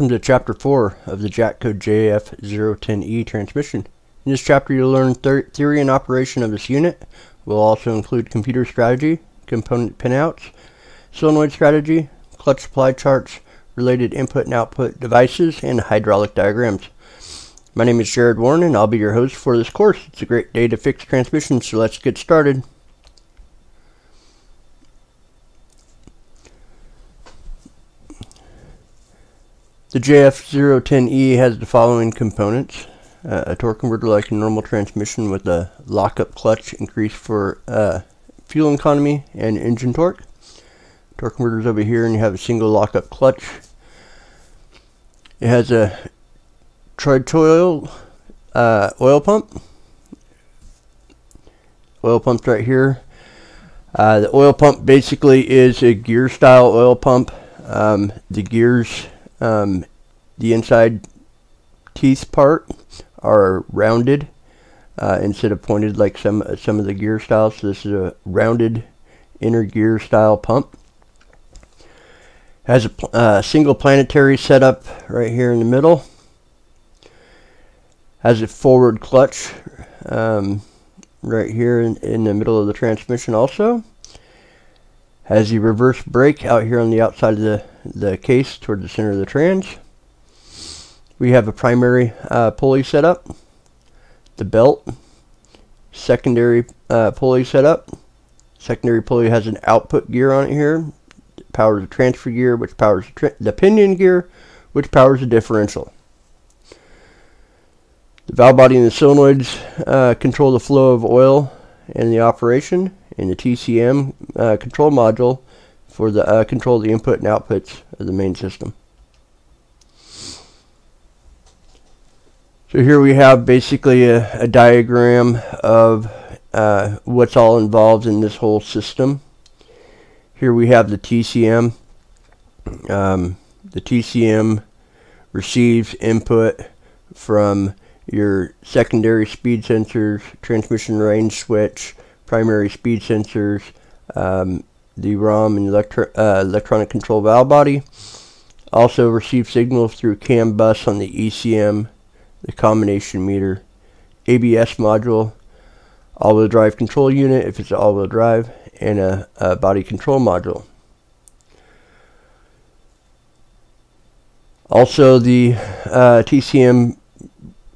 Welcome to Chapter 4 of the JATCO JF010E transmission. In this chapter you'll learn theory and operation of this unit. We'll also include computer strategy, component pinouts, solenoid strategy, clutch supply charts, related input and output devices, and hydraulic diagrams. My name is Jared Warren and I'll be your host for this course. It's a great day to fix transmissions, so let's get started. The JF010E has the following components. Uh, a torque converter like a normal transmission with a lockup clutch increase for uh, fuel economy and engine torque. Torque converters over here and you have a single lockup clutch. It has a trochoid uh, oil pump. Oil pumps right here. Uh, the oil pump basically is a gear style oil pump. Um, the gears um, the inside teeth part are rounded uh, instead of pointed like some some of the gear styles. So this is a rounded inner gear style pump. Has a uh, single planetary setup right here in the middle. Has a forward clutch um, right here in, in the middle of the transmission also. Has a reverse brake out here on the outside of the the case toward the center of the trans. We have a primary uh, pulley setup, the belt, secondary uh, pulley setup. Secondary pulley has an output gear on it here, powers the transfer gear, which powers the pinion gear, which powers the differential. The valve body and the solenoids uh, control the flow of oil and the operation, and the TCM uh, control module for the uh, control the input and outputs of the main system. So here we have basically a, a diagram of uh, what's all involved in this whole system. Here we have the TCM. Um, the TCM receives input from your secondary speed sensors, transmission range switch, primary speed sensors, um, the ROM and electro uh, electronic control valve body. Also receive signals through CAN bus on the ECM, the combination meter, ABS module, all-wheel drive control unit if it's all-wheel drive, and a, a, body control module. Also, the uh, TCM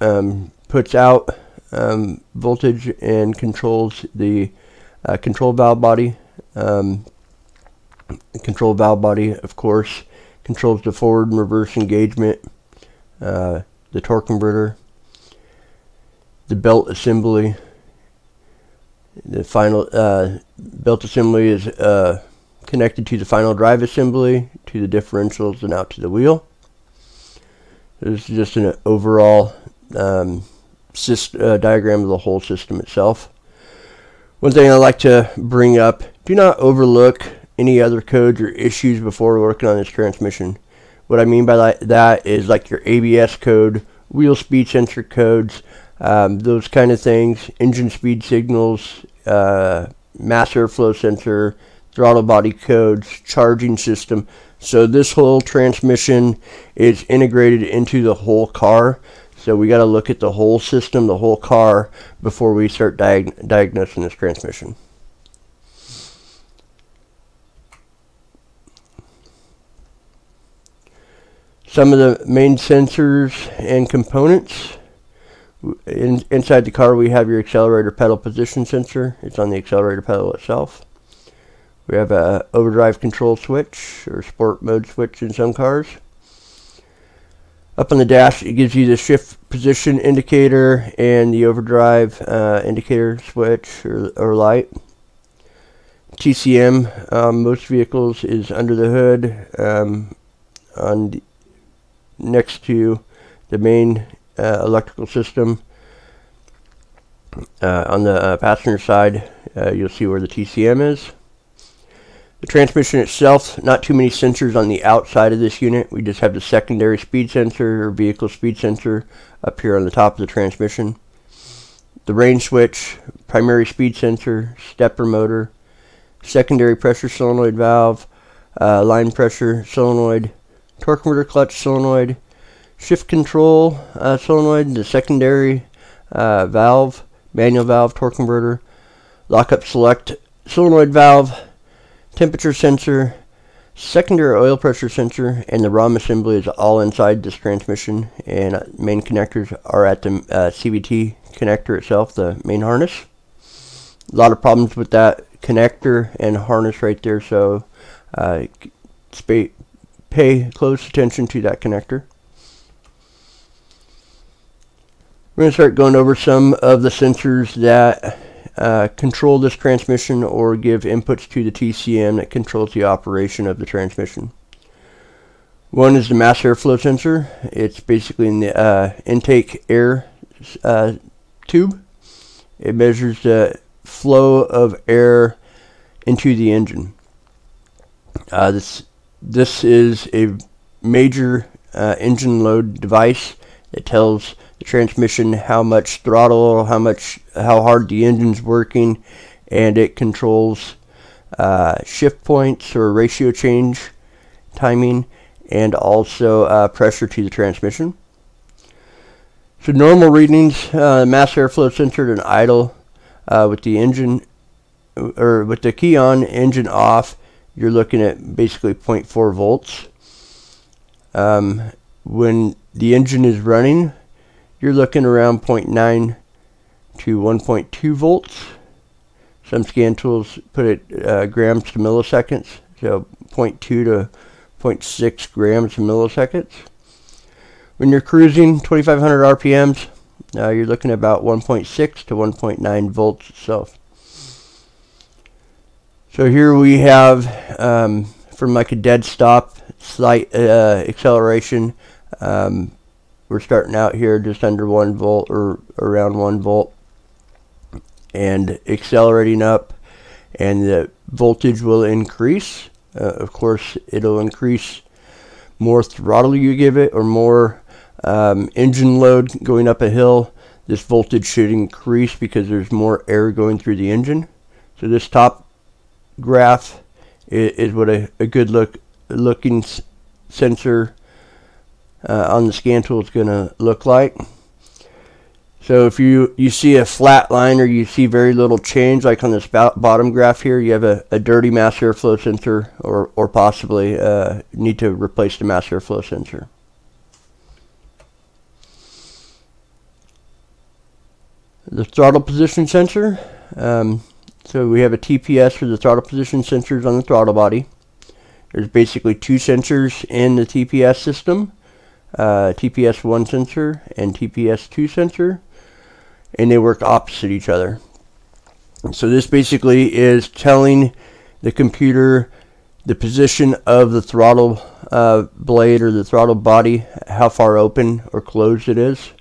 um, puts out um, voltage and controls the uh, control valve body um, control valve body, of course, controls the forward and reverse engagement, uh, the torque converter, the belt assembly. The final uh, belt assembly is uh, connected to the final drive assembly, to the differentials, and out to the wheel. This is just an overall um, uh, diagram of the whole system itself. One thing I like to bring up, do not overlook any other codes or issues before working on this transmission. What I mean by that is like your ABS code, wheel speed sensor codes, um, those kind of things, engine speed signals, uh, mass airflow sensor, throttle body codes, charging system. So this whole transmission is integrated into the whole car. So we got to look at the whole system, the whole car, before we start diag diagnosing this transmission. Some of the main sensors and components. In, inside the car we have your accelerator pedal position sensor. It's on the accelerator pedal itself. We have a overdrive control switch or sport mode switch in some cars. Up on the dash, it gives you the shift position indicator and the overdrive uh, indicator switch or, or light. TCM, um, most vehicles is under the hood um, on the, next to the main uh, electrical system. Uh, on the uh, passenger side, uh, you'll see where the TCM is. The transmission itself, not too many sensors on the outside of this unit. We just have the secondary speed sensor or vehicle speed sensor up here on the top of the transmission. The range switch, primary speed sensor, stepper motor, secondary pressure solenoid valve, uh, line pressure solenoid, torque converter clutch solenoid, shift control uh, solenoid, the secondary uh, valve, manual valve, torque converter, lockup select solenoid valve, temperature sensor, secondary oil pressure sensor, and the ROM assembly is all inside this transmission, and main connectors are at the uh, CVT connector itself, the main harness. A lot of problems with that connector and harness right there, so uh, pay close attention to that connector. We're going to start going over some of the sensors that uh, control this transmission or give inputs to the TCM that controls the operation of the transmission. One is the mass airflow sensor. It's basically in the uh, intake air uh, tube. It measures the flow of air into the engine. Uh, this this is a major uh, engine load device that tells transmission how much throttle, how much, how hard the engine's working, and it controls uh, shift points or ratio change timing, and also uh, pressure to the transmission. So normal readings, uh, mass airflow sensor and idle uh, with the engine or with the key on, engine off, you're looking at basically 0.4 volts. Um, when the engine is running, you're looking around 0.9 to 1.2 volts. Some scan tools put it uh, grams to milliseconds, so 0.2 to 0.6 grams to milliseconds. When you're cruising 2500 RPMs, uh, you're looking at about 1.6 to 1.9 volts itself. So here we have um, from like a dead stop slight uh, acceleration um, we're starting out here just under 1 volt or around 1 volt and accelerating up and the voltage will increase. Uh, of course, it'll increase more throttle you give it or more um, engine load going up a hill. This voltage should increase because there's more air going through the engine. So this top graph is, is what a, a good look looking sensor uh, on the scan tool is going to look like. So if you, you see a flat line or you see very little change, like on this bottom graph here, you have a, a dirty mass airflow sensor or, or possibly uh, need to replace the mass airflow sensor. The throttle position sensor. Um, so we have a TPS for the throttle position sensors on the throttle body. There's basically two sensors in the TPS system uh, TPS1 sensor and TPS2 sensor, and they work opposite each other. So this basically is telling the computer the position of the throttle uh, blade or the throttle body, how far open or closed it is.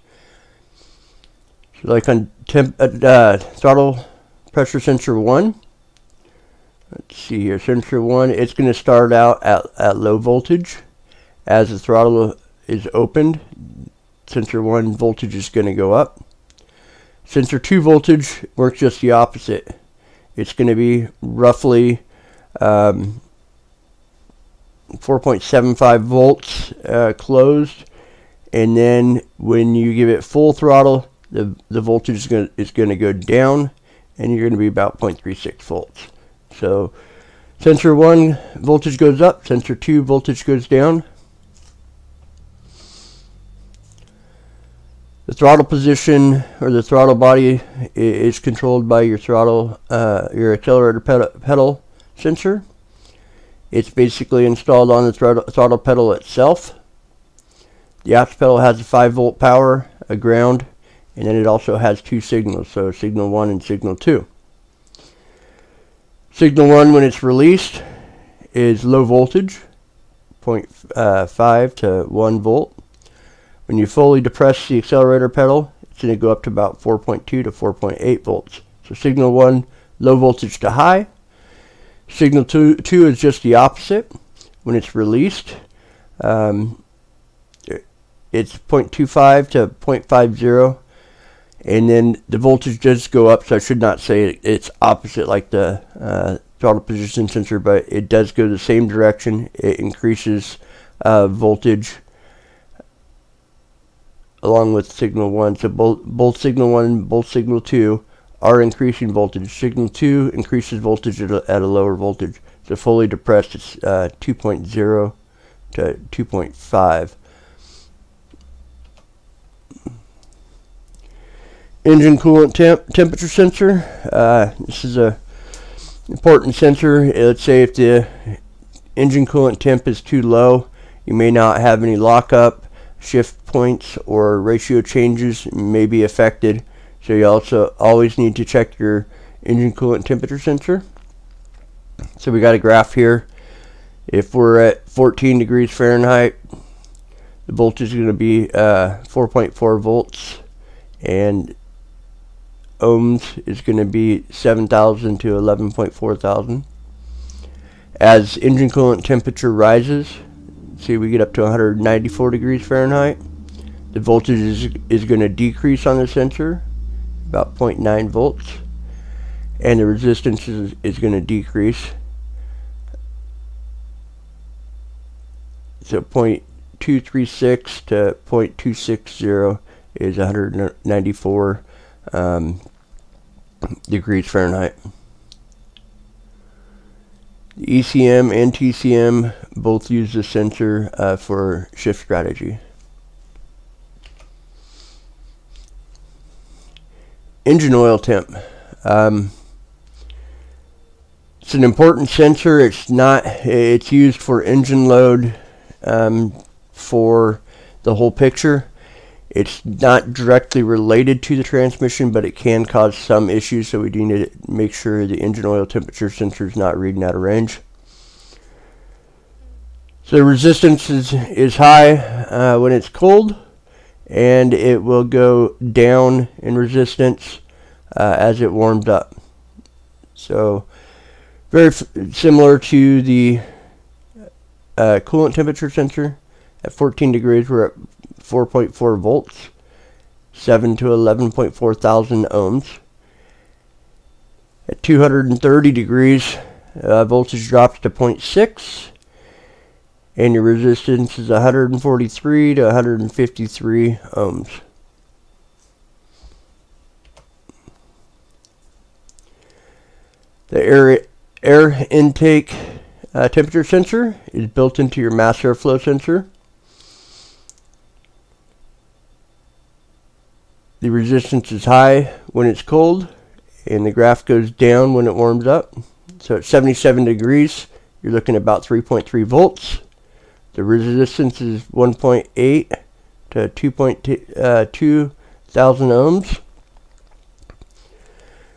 So like on temp, uh, uh throttle pressure sensor 1, let's see here, sensor 1, it's going to start out at, at low voltage as the throttle is opened, sensor 1 voltage is going to go up. Sensor 2 voltage works just the opposite. It's going to be roughly um, 4.75 volts uh, closed and then when you give it full throttle the, the voltage is going is going to go down and you're going to be about 0.36 volts. So sensor 1 voltage goes up, sensor 2 voltage goes down. The throttle position or the throttle body is controlled by your throttle, uh, your accelerator pedal, sensor. It's basically installed on the throttle, pedal itself. The apps pedal has a 5 volt power, a ground, and then it also has two signals, so signal 1 and signal 2. Signal 1 when it's released is low voltage, uh, 0.5 to 1 volt. When you fully depress the accelerator pedal, it's going to go up to about 4.2 to 4.8 volts. So signal 1, low voltage to high. Signal two, 2 is just the opposite. When it's released, um, it's 0.25 to 0.50 and then the voltage does go up so I should not say it's opposite like the uh, throttle position sensor but it does go the same direction it increases uh, voltage along with signal 1. So both, both signal 1 and both signal 2 are increasing voltage. Signal 2 increases voltage at a, at a lower voltage. So fully depressed it's uh, 2.0 to 2.5. Engine coolant temp temperature sensor. Uh, this is a important sensor. Let's say if the engine coolant temp is too low, you may not have any lockup, shift points, or ratio changes may be affected. So you also always need to check your engine coolant temperature sensor. So we got a graph here. If we're at 14 degrees Fahrenheit, the voltage is going to be 4.4 uh, volts, and ohms is going to be 7,000 to 11.4 thousand. As engine coolant temperature rises, see we get up to 194 degrees Fahrenheit, the voltage is, is going to decrease on the sensor, about 0.9 volts, and the resistance is, is going to decrease. So 0.236 to 0.260 is 194 um, degrees Fahrenheit. The ECM and TCM both use the sensor uh, for shift strategy. Engine oil temp. Um, it's an important sensor. It's not. It's used for engine load um, for the whole picture. It's not directly related to the transmission, but it can cause some issues, so we do need to make sure the engine oil temperature sensor is not reading out of range. So resistance is, is high uh, when it's cold, and it will go down in resistance uh, as it warms up. So very similar to the uh, coolant temperature sensor. At 14 degrees, we're at 4.4 volts, 7 to 11.4 thousand ohms. At 230 degrees, uh, voltage drops to 0.6, and your resistance is 143 to 153 ohms. The air, air intake uh, temperature sensor is built into your mass airflow sensor. The resistance is high when it's cold and the graph goes down when it warms up. So at 77 degrees, you're looking at about 3.3 volts. The resistance is 1.8 to 2.2 uh, ohms.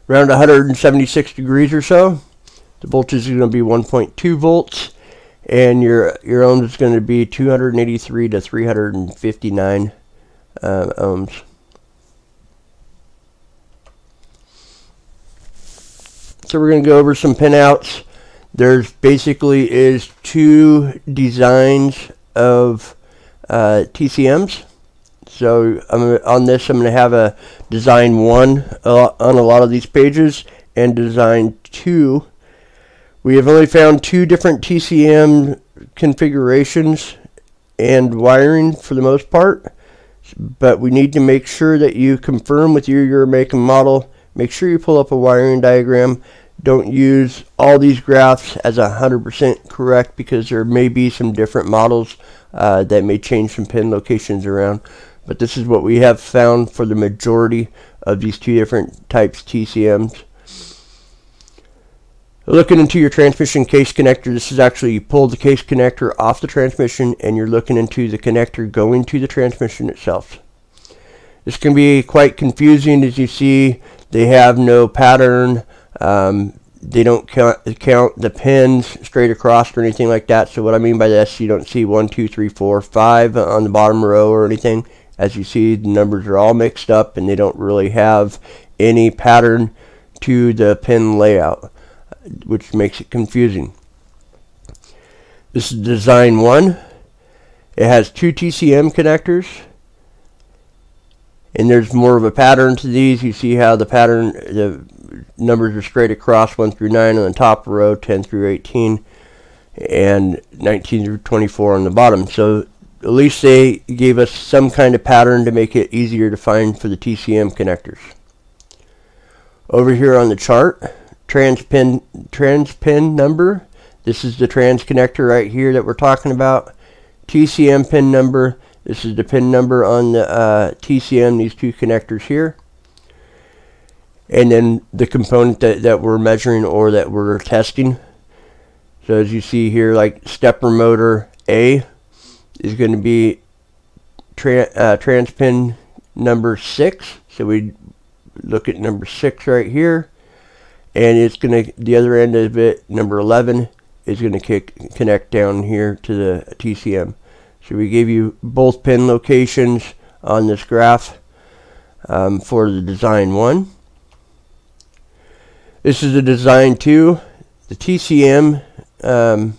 Around 176 degrees or so, the voltage is going to be 1.2 volts, and your your ohms is going to be 283 to 359 uh, ohms. So we're going to go over some pinouts. There's basically is two designs of uh, TCMs. So I'm, on this, I'm going to have a design one uh, on a lot of these pages and design two. We have only found two different TCM configurations and wiring for the most part, but we need to make sure that you confirm with your, your make and model Make sure you pull up a wiring diagram. Don't use all these graphs as 100% correct because there may be some different models uh, that may change some pin locations around. But this is what we have found for the majority of these two different types TCMs. Looking into your transmission case connector, this is actually you pull the case connector off the transmission and you're looking into the connector going to the transmission itself. This can be quite confusing as you see they have no pattern. Um, they don't count, count the pins straight across or anything like that. So what I mean by this, you don't see one, two, three, four, five on the bottom row or anything. As you see, the numbers are all mixed up and they don't really have any pattern to the pin layout, which makes it confusing. This is design one. It has two TCM connectors and there's more of a pattern to these. You see how the pattern, the numbers are straight across 1 through 9 on the top row, 10 through 18. and 19 through 24 on the bottom. So at least they gave us some kind of pattern to make it easier to find for the TCM connectors. Over here on the chart, trans pin, trans pin number. This is the trans connector right here that we're talking about. TCM pin number. This is the pin number on the uh, TCM, these two connectors here. And then the component that, that we're measuring or that we're testing. So as you see here, like stepper motor A is going to be tra uh, trans pin number 6. So we look at number 6 right here. And it's going to, the other end of it, number 11, is going to connect down here to the TCM. So we gave you both pin locations on this graph um, for the design 1. This is the design 2. The TCM um,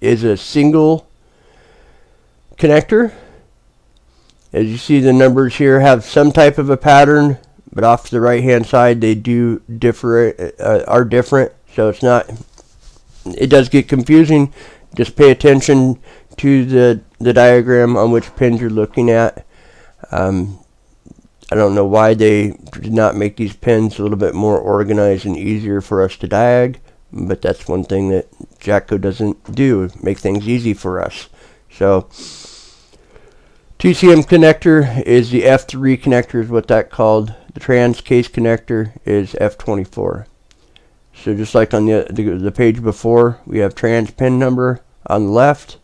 is a single connector. As you see the numbers here have some type of a pattern, but off to the right hand side they do differ uh, are different. So it's not it does get confusing. Just pay attention to the the diagram on which pins you're looking at. Um, I don't know why they did not make these pins a little bit more organized and easier for us to diag, but that's one thing that JATCO doesn't do, make things easy for us. So TCM connector is the F3 connector is what that called. The trans case connector is F24. So just like on the, the, the page before, we have trans pin number on the left,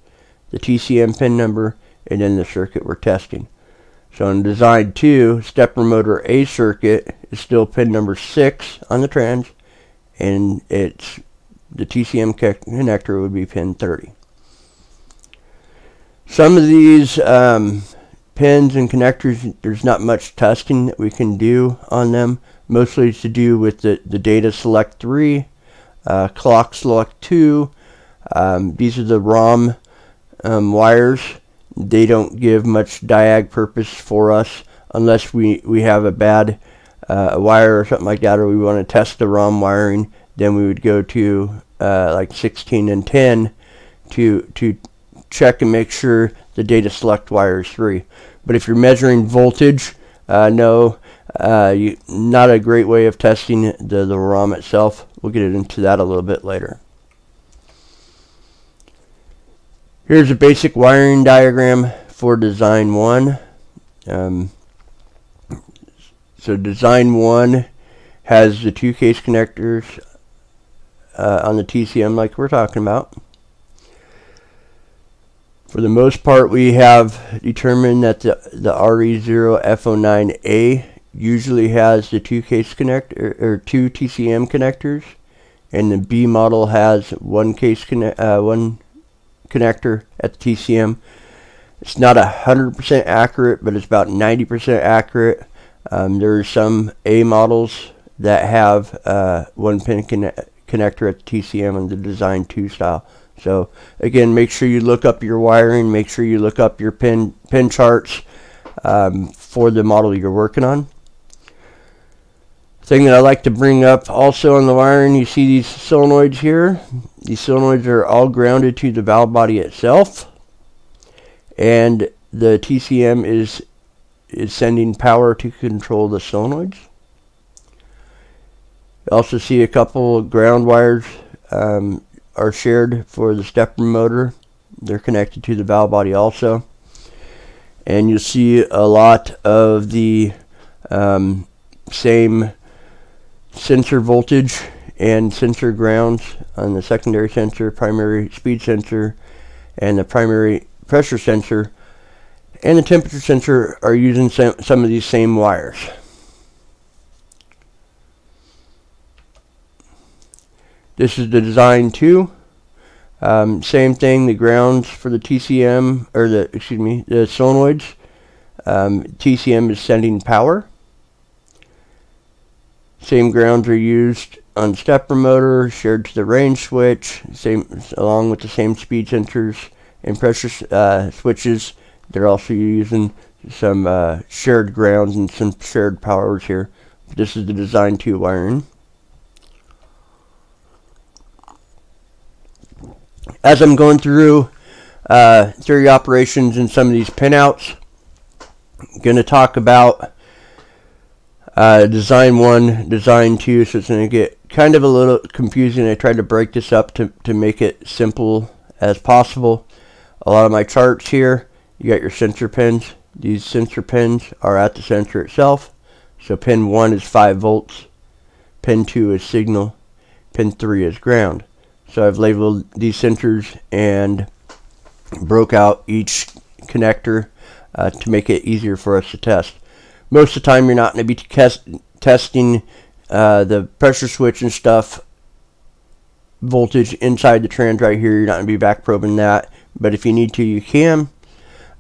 the TCM pin number, and then the circuit we're testing. So in design 2, stepper motor A circuit is still pin number 6 on the trans, and it's the TCM connector would be pin 30. Some of these um, pins and connectors, there's not much testing that we can do on them. Mostly to do with the, the data select 3, uh, clock select 2. Um, these are the ROM um, wires. They don't give much diag purpose for us unless we, we have a bad uh, wire or something like that or we want to test the ROM wiring. Then we would go to uh, like 16 and 10 to, to check and make sure the data select wire is free. But if you're measuring voltage, uh, no, uh, you, not a great way of testing the, the ROM itself. We'll get into that a little bit later. Here's a basic wiring diagram for design 1. Um, so design 1 has the two case connectors uh, on the TCM like we're talking about. For the most part, we have determined that the, the RE0F09A usually has the two case connector or two TCM connectors, and the B model has one case connect uh, one connector at the TCM. It's not a hundred percent accurate, but it's about ninety percent accurate. Um, there are some A models that have uh, one pin connector at the TCM and the Design 2 style. So again, make sure you look up your wiring, make sure you look up your pin, pin charts um, for the model you're working on. Thing that I like to bring up also on the wiring, you see these solenoids here. These solenoids are all grounded to the valve body itself. And the TCM is, is sending power to control the solenoids. You also see a couple ground wires um, are shared for the stepper motor. They're connected to the valve body also. And you see a lot of the um, same sensor voltage and sensor grounds on the secondary sensor, primary speed sensor, and the primary pressure sensor and the temperature sensor are using some of these same wires. This is the design 2. Um, same thing, the grounds for the TCM, or the, excuse me, the solenoids. Um, TCM is sending power. Same grounds are used on the stepper motor, shared to the range switch, same along with the same speed sensors and pressure uh, switches. They're also using some uh, shared grounds and some shared powers here. This is the design 2 wiring. as I'm going through uh, theory operations and some of these pinouts, I'm going to talk about uh, design 1, design 2, so it's going to get kind of a little confusing. I tried to break this up to, to make it simple as possible. A lot of my charts here, you got your sensor pins. These sensor pins are at the sensor itself. So pin 1 is 5 volts, pin 2 is signal, pin 3 is ground. So I've labeled these sensors and broke out each connector uh, to make it easier for us to test. Most of the time you're not going to be test testing uh, the pressure switch and stuff voltage inside the trans right here. You're not going to be back probing that. But if you need to, you can.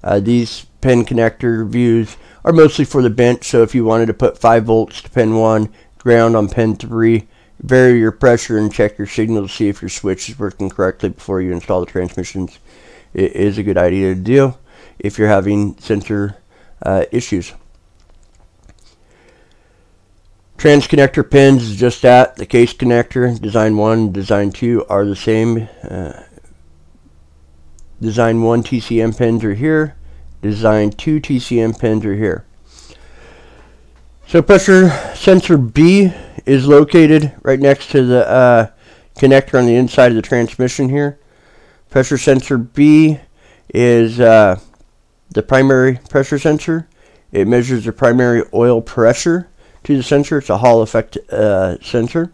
Uh, these pin connector views are mostly for the bench. So if you wanted to put 5 volts to pin 1, ground on pin 3, vary your pressure and check your signal to see if your switch is working correctly before you install the transmissions. It is a good idea to do if you're having sensor uh, issues. Trans connector pins is just that. The case connector, design 1 design 2 are the same. Uh, design 1 TCM pins are here. Design 2 TCM pins are here. So pressure sensor B is located right next to the uh, connector on the inside of the transmission here. Pressure sensor B is uh, the primary pressure sensor. It measures the primary oil pressure to the sensor. It's a Hall effect uh, sensor.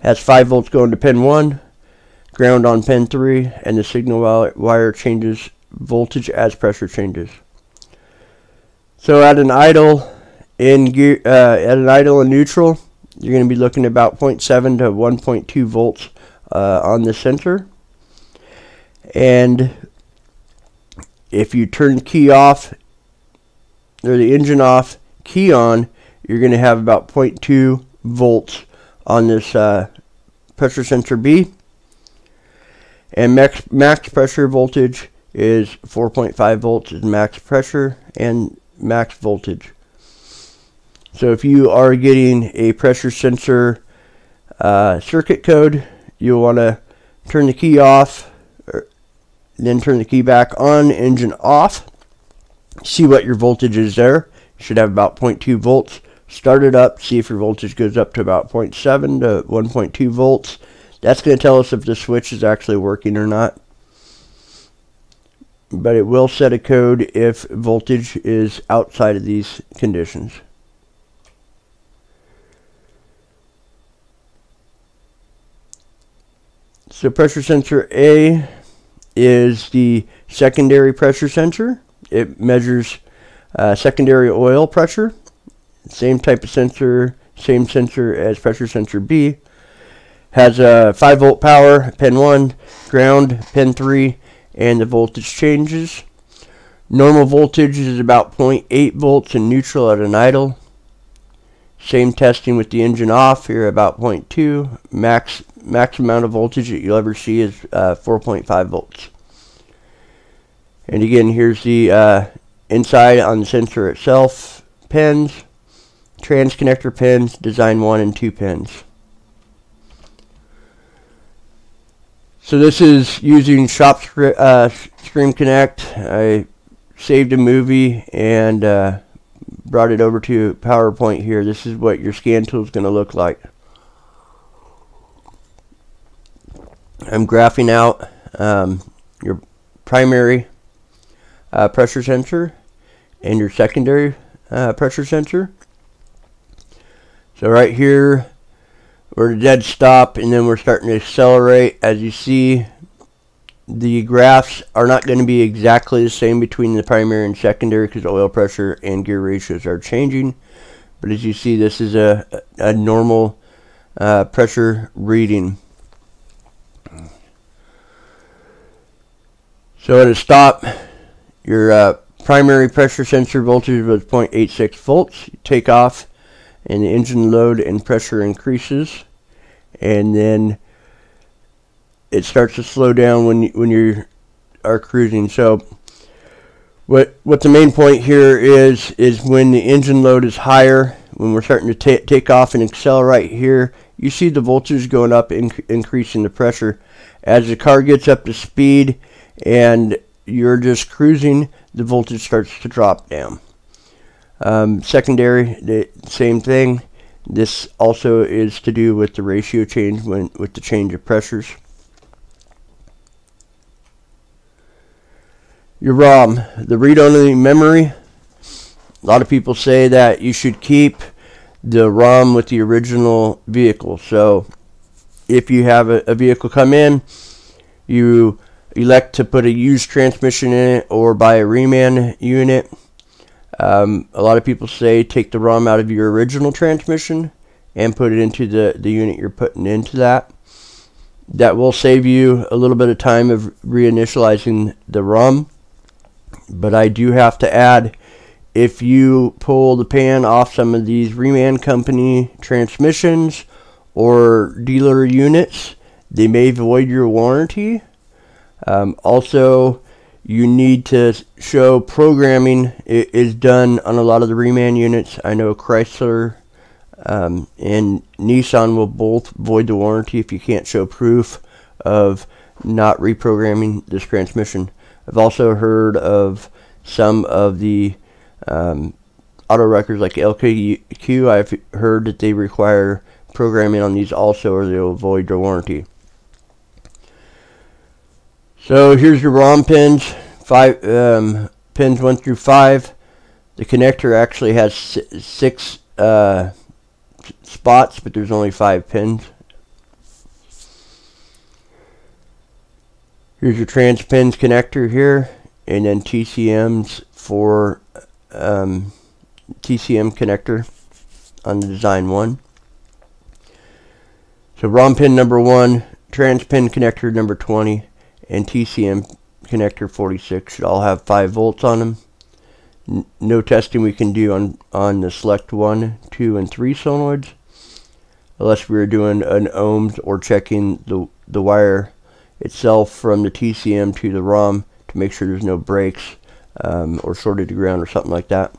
Has 5 volts going to pin 1, ground on pin 3, and the signal wire changes voltage as pressure changes. So at an idle in gear, uh, at an idle and neutral, you're going to be looking at about 0.7 to 1.2 volts uh, on the sensor. And if you turn key off, or the engine off, key on, you're going to have about 0.2 volts on this uh, pressure sensor B. And max, max pressure voltage is 4.5 volts is max pressure and max voltage. So if you are getting a pressure sensor uh, circuit code, you'll want to turn the key off, then turn the key back on, engine off. See what your voltage is there. You should have about 0.2 volts. Start it up, see if your voltage goes up to about 0.7 to 1.2 volts. That's going to tell us if the switch is actually working or not. But it will set a code if voltage is outside of these conditions. So pressure sensor A is the secondary pressure sensor. It measures uh, secondary oil pressure. Same type of sensor, same sensor as pressure sensor B. Has a 5 volt power, pin 1, ground, pin 3, and the voltage changes. Normal voltage is about 0.8 volts in neutral at an idle. Same testing with the engine off here about 0.2. Max max amount of voltage that you'll ever see is uh, 4.5 volts. And again, here's the uh, inside on the sensor itself. Pins trans connector pins, design 1 and 2 pins. So this is using Shop uh, Stream Connect. I saved a movie and uh, brought it over to PowerPoint here. This is what your scan tool is going to look like. I'm graphing out um, your primary uh, pressure sensor and your secondary uh, pressure sensor. So right here, we're dead stop, and then we're starting to accelerate. As you see, the graphs are not going to be exactly the same between the primary and secondary because oil pressure and gear ratios are changing. But as you see, this is a, a normal uh, pressure reading. So at a stop, your uh, primary pressure sensor voltage was 0.86 volts. You take off and the engine load and pressure increases and then it starts to slow down when you, when you are cruising so what what the main point here is is when the engine load is higher when we're starting to take off and accelerate here you see the voltage going up inc increasing the pressure as the car gets up to speed and you're just cruising, the voltage starts to drop down. Um, secondary, the same thing. This also is to do with the ratio change when with the change of pressures. Your ROM, the read-only memory. A lot of people say that you should keep the ROM with the original vehicle. So if you have a, a vehicle come in, you elect to put a used transmission in it or buy a reman unit. Um, a lot of people say take the ROM out of your original transmission and put it into the, the unit you're putting into that. That will save you a little bit of time of reinitializing the ROM. But I do have to add, if you pull the pan off some of these reman company transmissions or dealer units, they may void your warranty. Um, also, you need to show programming is done on a lot of the reman units. I know Chrysler um, and Nissan will both void the warranty if you can't show proof of not reprogramming this transmission. I've also heard of some of the um, auto records like LKQ. I've heard that they require programming on these also or they'll void their warranty. So here's your ROM pins, five um, pins one through five. The connector actually has six uh, spots, but there's only five pins. Here's your trans pins connector here, and then TCMs for um, TCM connector on the design one. So ROM pin number one, trans pin connector number 20, and TCM connector 46 should all have 5 volts on them. No testing we can do on, on the select 1, 2, and 3 solenoids unless we are doing an ohms or checking the, the wire itself from the TCM to the ROM to make sure there's no breaks um, or shorted to ground or something like that.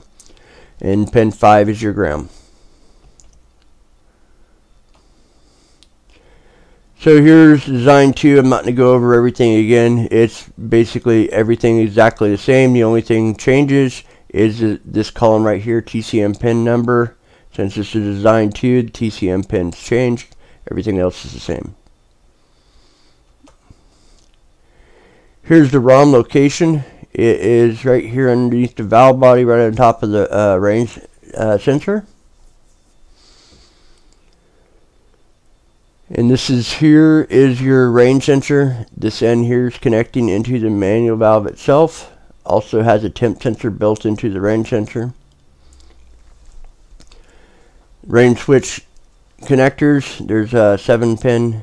And pin 5 is your ground. So here's design 2. I'm not going to go over everything again. It's basically everything exactly the same. The only thing changes is this column right here, TCM pin number. Since this is design 2, the TCM pins changed. Everything else is the same. Here's the ROM location. It is right here underneath the valve body, right on top of the uh, range uh, sensor. And this is here is your range sensor. This end here is connecting into the manual valve itself. Also has a temp sensor built into the range sensor. Range switch connectors. There's a seven pin,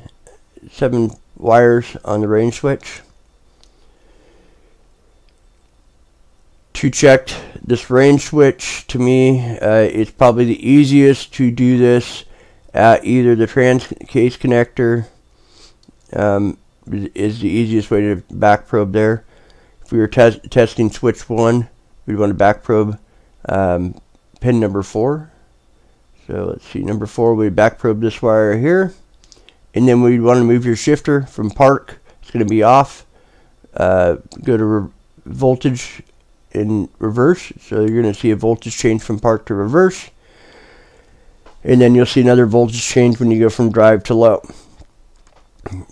seven wires on the range switch. To check this range switch, to me, uh, it's probably the easiest to do this at either the trans case connector um, is the easiest way to back probe there. If we were tes testing switch 1, we'd want to back probe um, pin number 4. So let's see, number 4, we back probe this wire here. And then we'd want to move your shifter from park. It's going to be off. Uh, go to voltage in reverse. So you're going to see a voltage change from park to reverse and then you'll see another voltage change when you go from drive to low.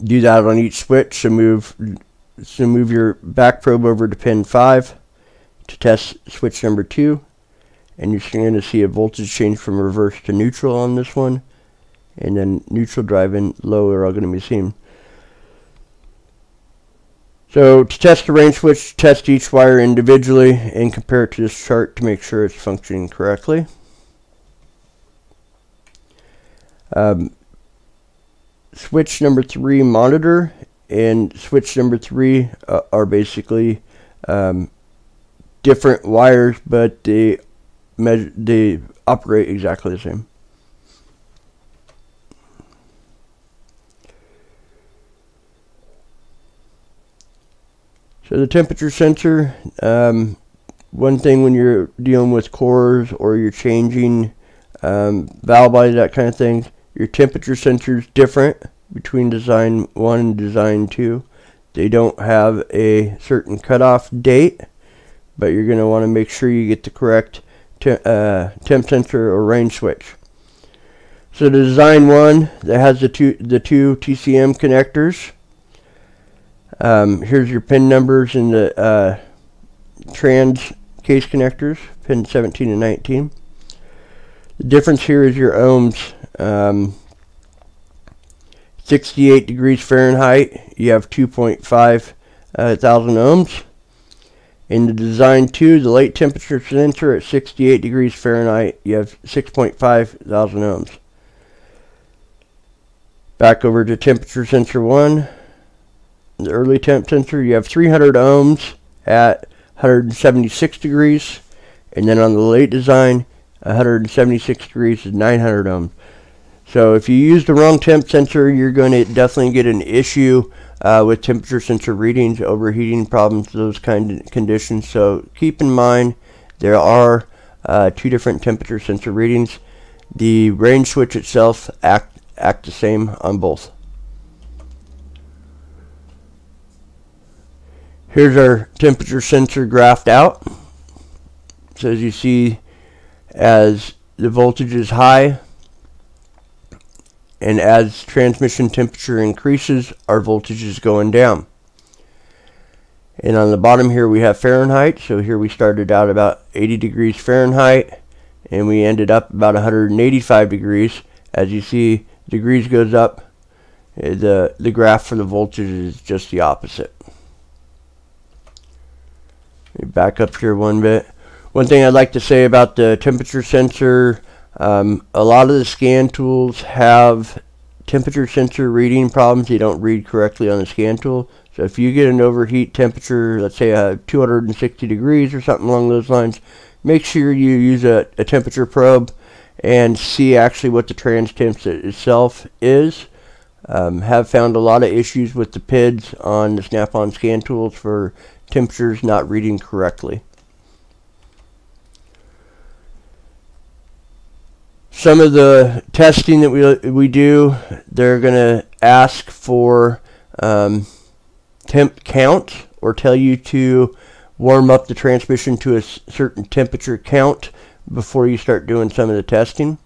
Do that on each switch. So move, so move your back probe over to pin 5 to test switch number 2. And you're going to see a voltage change from reverse to neutral on this one. And then neutral drive and low are all going to be seen. So to test the range switch, test each wire individually and compare it to this chart to make sure it's functioning correctly. Um, switch number three monitor and switch number three uh, are basically um, different wires, but they measure they operate exactly the same. So the temperature sensor, um, one thing when you're dealing with cores or you're changing um, valve body, that kind of thing, your temperature sensor is different between design 1 and design 2. They don't have a certain cutoff date, but you're going to want to make sure you get the correct te uh, temp sensor or range switch. So the design one that has the two the two TCM connectors. Um, here's your pin numbers in the uh, trans case connectors, pin 17 and 19. The difference here is your ohms. Um, 68 degrees Fahrenheit, you have 2.5 uh, thousand ohms. In the design 2, the late temperature sensor at 68 degrees Fahrenheit, you have 6.5 thousand ohms. Back over to temperature sensor 1, the early temp sensor, you have 300 ohms at 176 degrees. And then on the late design, 176 degrees is 900 ohms. So if you use the wrong temp sensor, you're going to definitely get an issue uh, with temperature sensor readings, overheating problems, those kind of conditions. So keep in mind there are uh, two different temperature sensor readings. The range switch itself act act the same on both. Here's our temperature sensor graphed out. So as you see, as the voltage is high, and as transmission temperature increases, our voltage is going down. And on the bottom here we have Fahrenheit. So here we started out about 80 degrees Fahrenheit and we ended up about 185 degrees. As you see, degrees goes up. Eh, the, the graph for the voltage is just the opposite. Back up here one bit. One thing I'd like to say about the temperature sensor um, a lot of the scan tools have temperature sensor reading problems. They don't read correctly on the scan tool. So if you get an overheat temperature, let's say uh, 260 degrees or something along those lines, make sure you use a, a temperature probe and see actually what the trans temps itself is. Um, have found a lot of issues with the PIDs on the Snap-on scan tools for temperatures not reading correctly. Some of the testing that we we do, they're going to ask for um, temp count or tell you to warm up the transmission to a certain temperature count before you start doing some of the testing.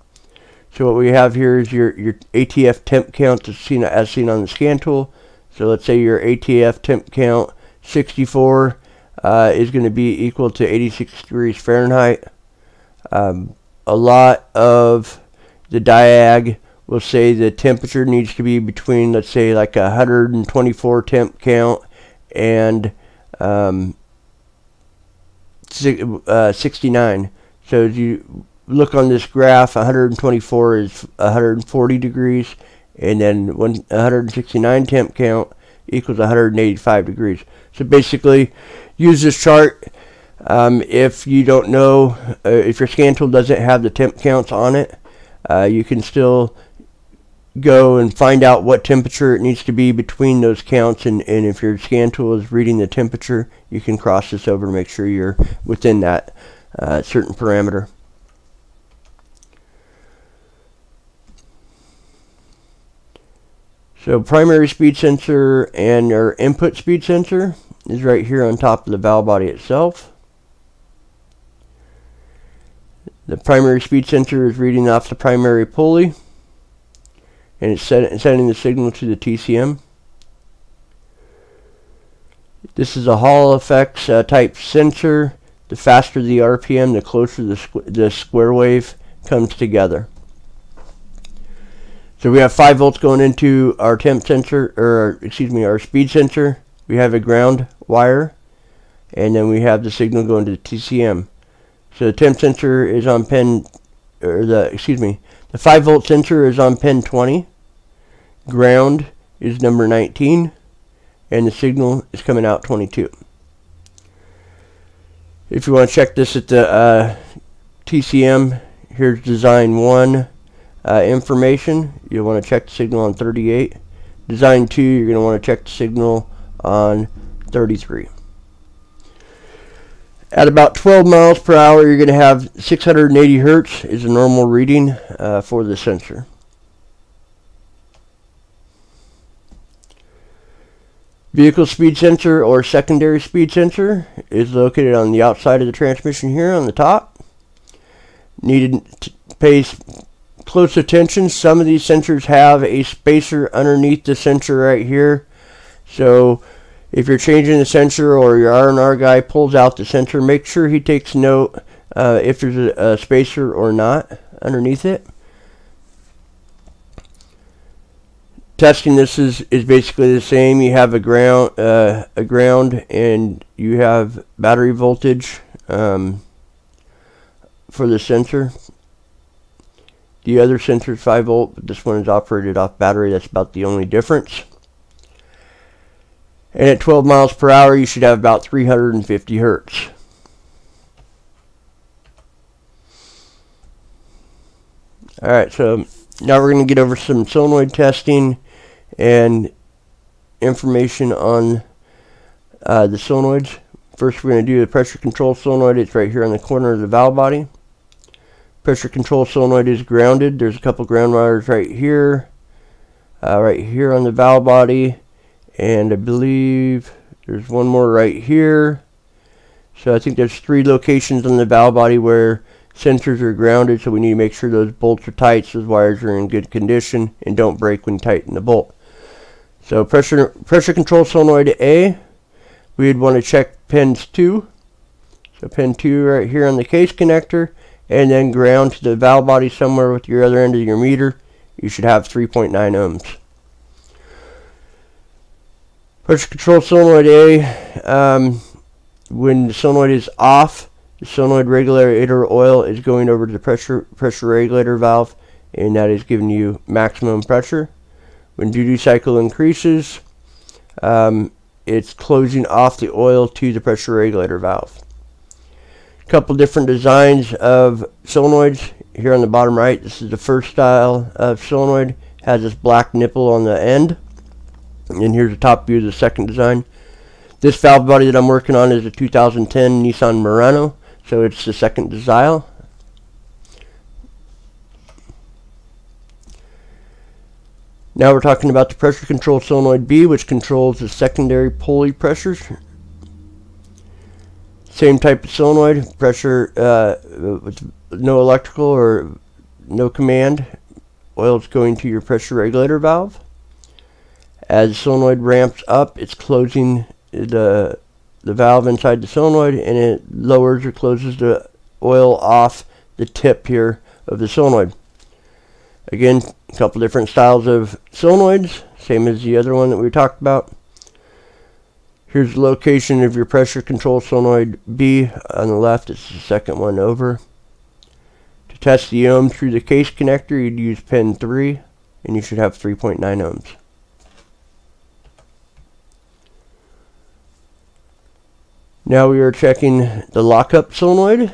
So what we have here is your, your ATF temp count as seen, as seen on the scan tool. So let's say your ATF temp count 64 uh, is going to be equal to 86 degrees Fahrenheit. Um, a lot of the diag will say the temperature needs to be between, let's say, like a 124 temp count and um, uh, 69. So as you look on this graph, 124 is 140 degrees, and then 169 temp count equals 185 degrees. So basically, use this chart um, if you don't know, uh, if your scan tool doesn't have the temp counts on it, uh, you can still go and find out what temperature it needs to be between those counts and, and if your scan tool is reading the temperature you can cross this over to make sure you're within that uh, certain parameter. So primary speed sensor and our input speed sensor is right here on top of the valve body itself. The primary speed sensor is reading off the primary pulley and it's sending the signal to the TCM. This is a Hall effects uh, type sensor. The faster the RPM, the closer the, squ the square wave comes together. So we have 5 volts going into our temp sensor, or excuse me, our speed sensor. We have a ground wire, and then we have the signal going to the TCM. So the temp sensor is on pin, or the, excuse me, the 5 volt sensor is on pin 20. Ground is number 19. And the signal is coming out 22. If you want to check this at the uh, TCM, here's design 1 uh, information. You'll want to check the signal on 38. Design 2, you're going to want to check the signal on 33. At about 12 miles per hour, you're going to have 680 hertz is a normal reading uh, for the sensor. Vehicle speed sensor or secondary speed sensor is located on the outside of the transmission here on the top. Needed to pay close attention. Some of these sensors have a spacer underneath the sensor right here. So if you're changing the sensor or your R&R guy pulls out the sensor, make sure he takes note uh, if there's a, a spacer or not underneath it. testing this is, is basically the same. You have a ground, uh, a ground, and you have battery voltage um, for the sensor. The other sensor is 5 volt, but this one is operated off battery. That's about the only difference. And at 12 miles per hour, you should have about 350 hertz. Alright, so now we're going to get over some solenoid testing and information on uh, the solenoids. First we're going to do the pressure control solenoid. It's right here on the corner of the valve body. Pressure control solenoid is grounded. There's a couple ground wires right here. Uh, right here on the valve body. And I believe there's one more right here. So I think there's three locations on the valve body where sensors are grounded. So we need to make sure those bolts are tight, so those wires are in good condition and don't break when you tighten the bolt. So pressure pressure control solenoid A, we'd want to check pins 2. So pin 2 right here on the case connector, and then ground to the valve body somewhere with your other end of your meter. You should have 3.9 ohms. Pressure control solenoid A, um, when the solenoid is off, the solenoid regulator oil is going over to the pressure pressure regulator valve, and that is giving you maximum pressure. When duty cycle increases, um, it's closing off the oil to the pressure regulator valve. A couple different designs of solenoids. Here on the bottom right, this is the first style of solenoid. Has this black nipple on the end. And here's the top view of the second design. This valve body that I'm working on is a 2010 Nissan Murano. So it's the second design. Now we're talking about the pressure control solenoid B, which controls the secondary pulley pressures. Same type of solenoid, pressure uh, with no electrical or no command. Oil is going to your pressure regulator valve. As the solenoid ramps up, it's closing the, the valve inside the solenoid and it lowers or closes the oil off the tip here of the solenoid. Again, a couple different styles of solenoids, same as the other one that we talked about. Here's the location of your pressure control solenoid B on the left. It's the second one over. To test the ohm through the case connector, you'd use pin 3, and you should have 3.9 ohms. Now we are checking the lockup solenoid.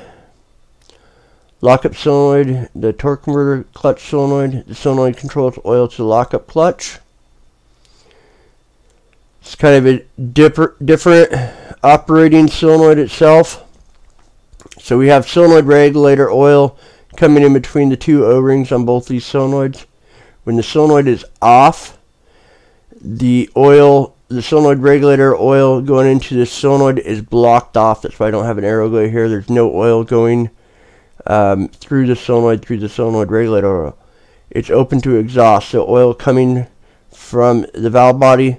Lockup solenoid, the torque converter clutch solenoid. The solenoid controls oil to lockup clutch. It's kind of a differ, different operating solenoid itself. So we have solenoid regulator oil coming in between the two O-rings on both these solenoids. When the solenoid is off, the oil, the solenoid regulator oil going into the solenoid is blocked off. That's why I don't have an arrow go here. There's no oil going um, through the solenoid, through the solenoid regulator oil. It's open to exhaust, so oil coming from the valve body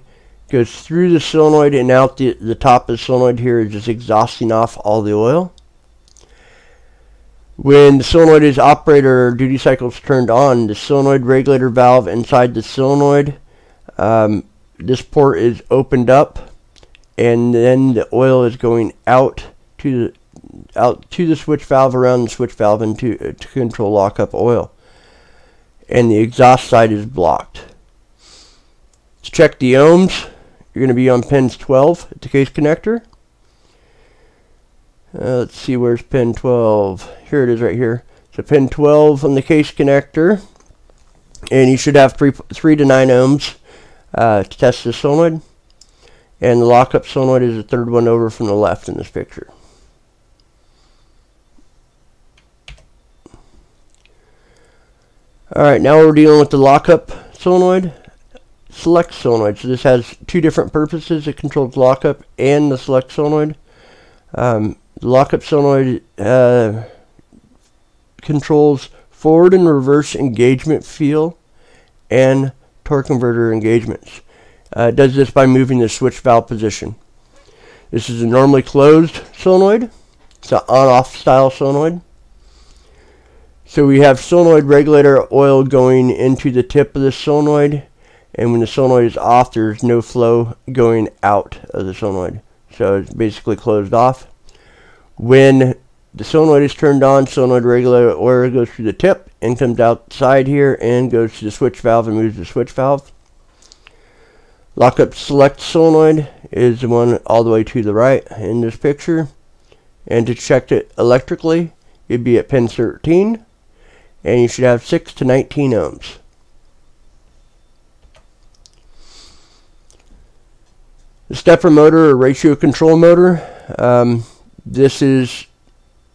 goes through the solenoid and out the, the top of the solenoid here is just exhausting off all the oil. When the solenoid is operator duty cycle is turned on, the solenoid regulator valve inside the solenoid, um, this port is opened up and then the oil is going out to the out to the switch valve around the switch valve and to, uh, to control lockup oil. And the exhaust side is blocked. To check the ohms, you're going to be on pins 12 at the case connector. Uh, let's see, where's pin 12? Here it is right here. So pin 12 on the case connector. And you should have 3, three to 9 ohms uh, to test the solenoid. And the lockup solenoid is the third one over from the left in this picture. Alright, now we're dealing with the lockup solenoid. select solenoid. So this has two different purposes. It controls lockup and the select solenoid. Um, the lockup solenoid uh, controls forward and reverse engagement feel and torque converter engagements. Uh, does this by moving the switch valve position. This is a normally closed solenoid. It's an on-off style solenoid. So we have solenoid regulator oil going into the tip of the solenoid and when the solenoid is off there's no flow going out of the solenoid. So it's basically closed off. When the solenoid is turned on, solenoid regulator goes through the tip and comes outside here and goes to the switch valve and moves the switch valve. Lockup select solenoid is the one all the way to the right in this picture. And to check it electrically, it'd be at pin 13 and you should have 6 to 19 ohms. The stepper motor or ratio control motor, um, this is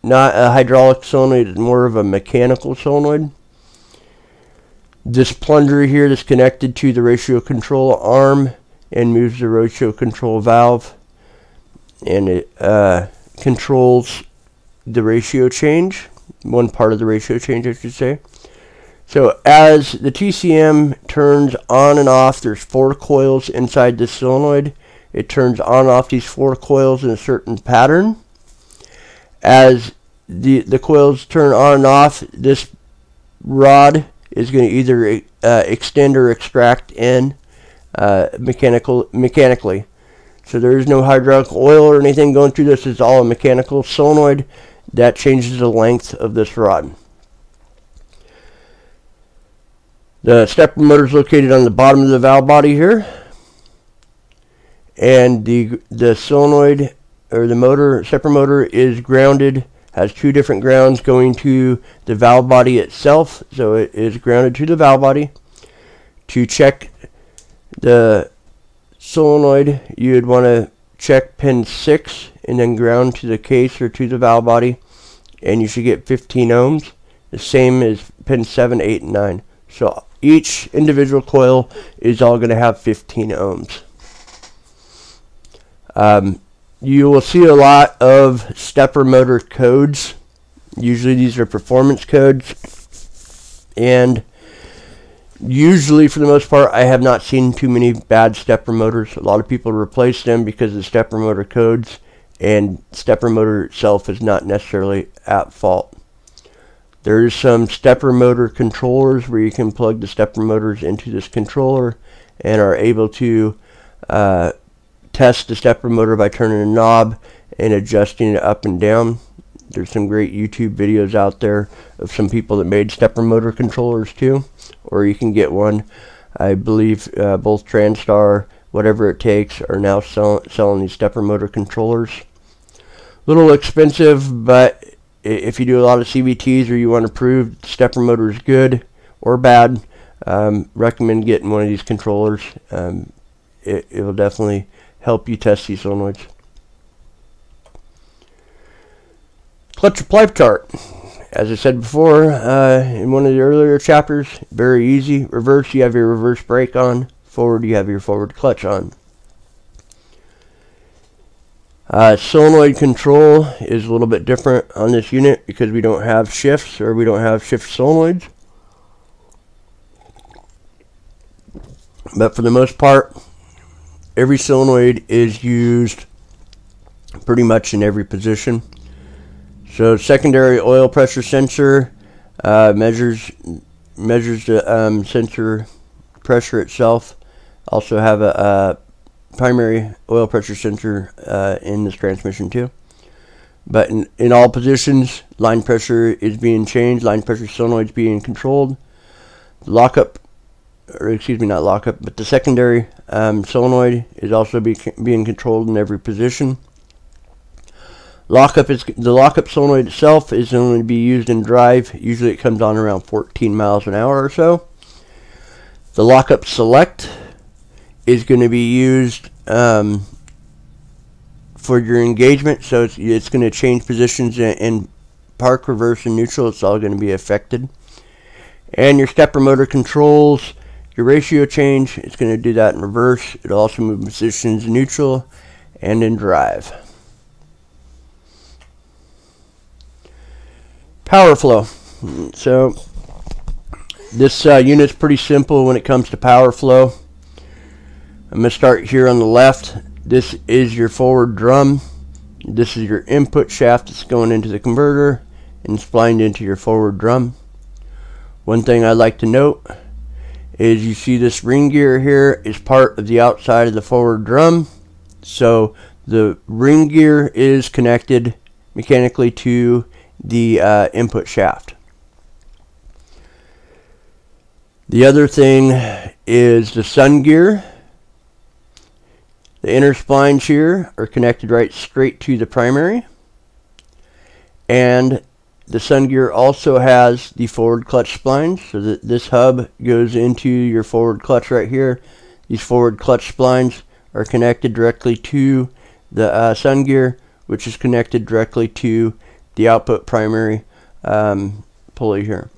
not a hydraulic solenoid, more of a mechanical solenoid. This plunger here is connected to the ratio control arm and moves the ratio control valve and it uh, controls the ratio change one part of the ratio change, I should say. So as the TCM turns on and off, there's four coils inside the solenoid. It turns on and off these four coils in a certain pattern. As the, the coils turn on and off, this rod is going to either uh, extend or extract in uh, mechanical mechanically. So there is no hydraulic oil or anything going through this. It's all a mechanical solenoid that changes the length of this rod. The stepper motor is located on the bottom of the valve body here. And the, the solenoid or the motor, stepper motor is grounded, has two different grounds going to the valve body itself. So it is grounded to the valve body. To check the solenoid, you would want to check pin 6 and then ground to the case or to the valve body and you should get 15 ohms the same as pin 7 8 and 9 so each individual coil is all going to have 15 ohms um, you will see a lot of stepper motor codes. Usually these are performance codes. And usually for the most part I have not seen too many bad stepper motors. A lot of people replace them because of stepper motor codes and stepper motor itself is not necessarily at fault. There's some stepper motor controllers where you can plug the stepper motors into this controller and are able to uh, test the stepper motor by turning a knob and adjusting it up and down. There's some great YouTube videos out there of some people that made stepper motor controllers too, or you can get one. I believe uh, both Transtar, whatever it takes, are now sell selling these stepper motor controllers little expensive, but if you do a lot of CVTs or you want to prove the stepper motor is good or bad, um, recommend getting one of these controllers. Um, it, it will definitely help you test these solenoids. Clutch apply chart. As I said before uh, in one of the earlier chapters, very easy. Reverse, you have your reverse brake on. Forward, you have your forward clutch on. Uh, solenoid control is a little bit different on this unit because we don't have shifts or we don't have shift solenoids. But for the most part, every solenoid is used pretty much in every position. So secondary oil pressure sensor uh, measures measures the um, sensor pressure itself. Also have a, a primary oil pressure sensor uh, in this transmission too. But in, in all positions, line pressure is being changed, line pressure solenoids being controlled. Lockup, or excuse me, not lockup, but the secondary um, solenoid is also be, being controlled in every position. Lockup is the lockup solenoid itself is only to be used in drive. Usually it comes on around 14 miles an hour or so. The lockup select is going to be used um, for your engagement. So it's, it's going to change positions in, in park, reverse, and neutral. It's all going to be affected. And your stepper motor controls your ratio change. It's going to do that in reverse. It'll also move positions neutral and in drive. Power flow. So this uh, unit's pretty simple when it comes to power flow. I'm going to start here on the left. This is your forward drum. This is your input shaft that's going into the converter and splined into your forward drum. One thing I'd like to note is you see this ring gear here is part of the outside of the forward drum. So the ring gear is connected mechanically to the uh, input shaft. The other thing is the sun gear. The inner splines here are connected right straight to the primary. And the sun gear also has the forward clutch splines so that this hub goes into your forward clutch right here. These forward clutch splines are connected directly to the uh, sun gear which is connected directly to the output primary um, pulley here.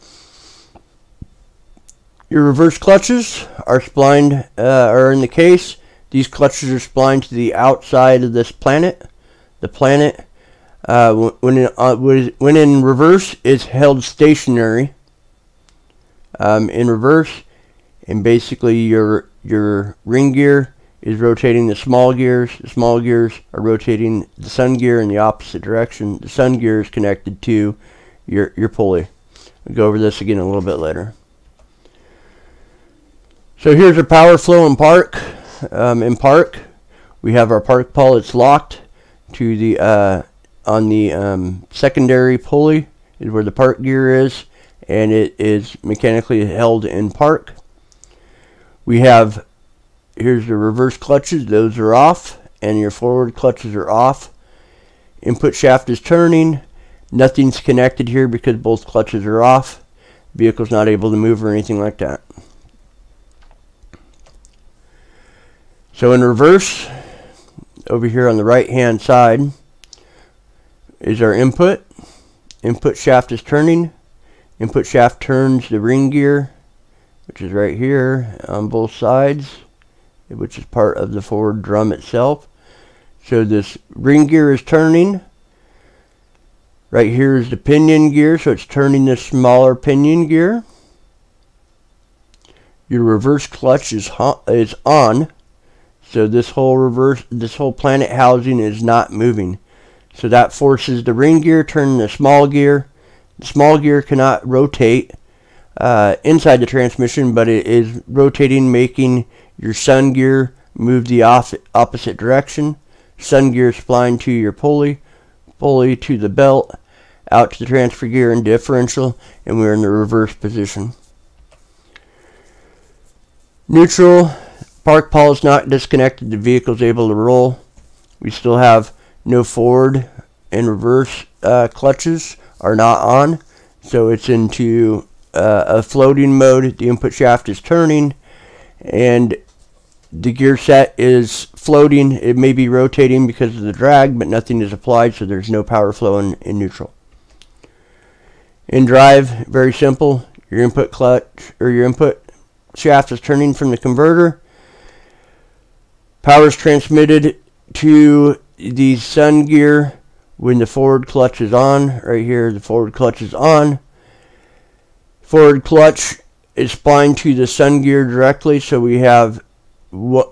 Your reverse clutches are splined, uh, are in the case. These clutches are splined to the outside of this planet. The planet uh, when, in, uh, when in reverse it's held stationary. Um, in reverse and basically your your ring gear is rotating the small gears. The small gears are rotating the sun gear in the opposite direction. The sun gear is connected to your your pulley. We'll go over this again a little bit later. So here's our power flow in park. Um, in park we have our park pawl it's locked to the uh, on the um, secondary pulley is where the park gear is and it is mechanically held in park. We have here's the reverse clutches those are off and your forward clutches are off. Input shaft is turning nothing's connected here because both clutches are off. Vehicle's not able to move or anything like that. So in reverse over here on the right hand side is our input. Input shaft is turning. Input shaft turns the ring gear, which is right here on both sides, which is part of the forward drum itself. So this ring gear is turning. Right here is the pinion gear, so it's turning the smaller pinion gear. Your reverse clutch is is on, so this whole reverse, this whole planet housing is not moving. So that forces the ring gear turn the small gear. The small gear cannot rotate uh, inside the transmission, but it is rotating, making your sun gear move the off opposite direction. Sun gear spline to your pulley, pulley to the belt, out to the transfer gear and differential, and we're in the reverse position. Neutral, park pawl is not disconnected, the vehicle is able to roll. We still have no forward and reverse uh, clutches are not on. So it's into uh, a floating mode. The input shaft is turning and the gear set is floating. It may be rotating because of the drag, but nothing is applied, so there's no power flow in, in neutral. In drive, very simple. Your input clutch or your input shaft is turning from the converter. Power is transmitted to the sun gear when the forward clutch is on right here the forward clutch is on. Forward clutch is splined to the sun gear directly so we have